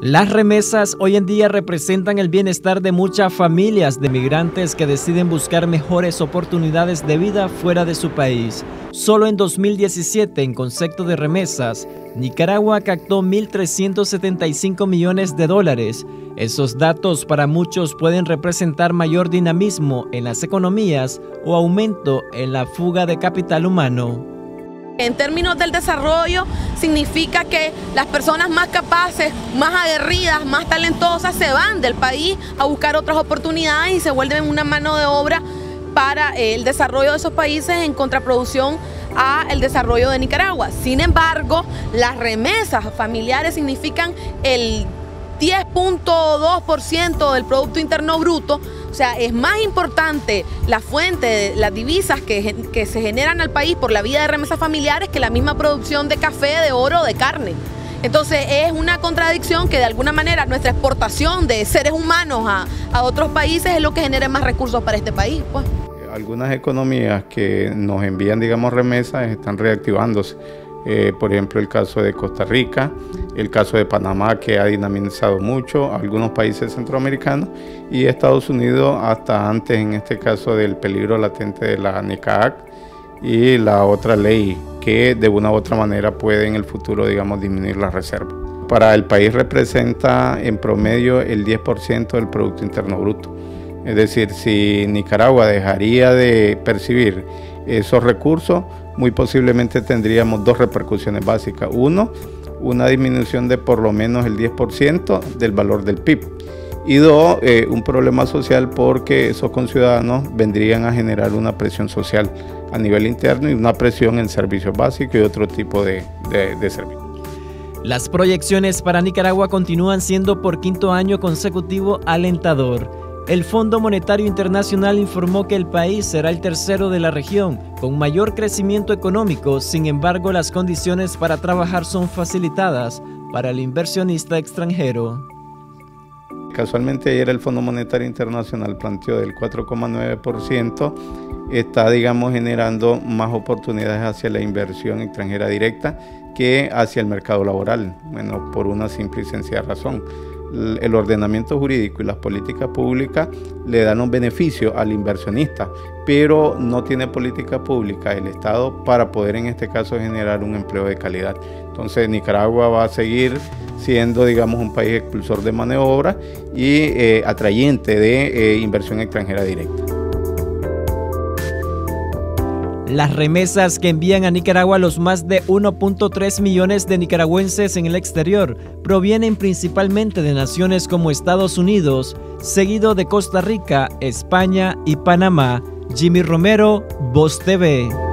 Las remesas hoy en día representan el bienestar de muchas familias de migrantes que deciden buscar mejores oportunidades de vida fuera de su país. Solo en 2017, en concepto de remesas, Nicaragua captó 1.375 millones de dólares. Esos datos para muchos pueden representar mayor dinamismo en las economías o aumento en la fuga de capital humano. En términos del desarrollo, significa que las personas más capaces, más aguerridas, más talentosas se van del país a buscar otras oportunidades y se vuelven una mano de obra para el desarrollo de esos países en contraproducción a el desarrollo de Nicaragua. Sin embargo, las remesas familiares significan el 10.2% del Producto Interno Bruto, o sea, es más importante la fuente de las divisas que, se generan al país por la vía de remesas familiares que la misma producción de café, de oro, de carne. Entonces es una contradicción que de alguna manera nuestra exportación de seres humanos a, a otros países es lo que genera más recursos para este país. Pues. Algunas economías que nos envían, digamos, remesas están reactivándose. Eh, por ejemplo, el caso de Costa Rica, el caso de Panamá que ha dinamizado mucho, algunos países centroamericanos y Estados Unidos hasta antes, en este caso del peligro latente de la NICAC y la otra ley que de una u otra manera puede en el futuro, digamos, disminuir la reserva. Para el país representa en promedio el 10% del Producto Interno Bruto. Es decir, si Nicaragua dejaría de percibir esos recursos, muy posiblemente tendríamos dos repercusiones básicas. Uno, una disminución de por lo menos el 10% del valor del PIB. Y dos, eh, un problema social porque esos conciudadanos vendrían a generar una presión social a nivel interno y una presión en servicios básicos y otro tipo de, de servicios. Las proyecciones para Nicaragua continúan siendo por quinto año consecutivo alentador. El Fondo Monetario Internacional informó que el país será el tercero de la región con mayor crecimiento económico, sin embargo las condiciones para trabajar son facilitadas para el inversionista extranjero. Casualmente ayer el Fondo Monetario Internacional planteó del 4,9%, está digamos generando más oportunidades hacia la inversión extranjera directa que hacia el mercado laboral, bueno, por una simple y sencilla razón el ordenamiento jurídico y las políticas públicas le dan un beneficio al inversionista, pero no tiene política pública el Estado para poder en este caso generar un empleo de calidad. Entonces Nicaragua va a seguir siendo, digamos, un país expulsor de maniobra y eh, atrayente de eh, inversión extranjera directa. Las remesas que envían a Nicaragua los más de 1.3 millones de nicaragüenses en el exterior provienen principalmente de naciones como Estados Unidos, seguido de Costa Rica, España y Panamá. Jimmy Romero, Voz TV.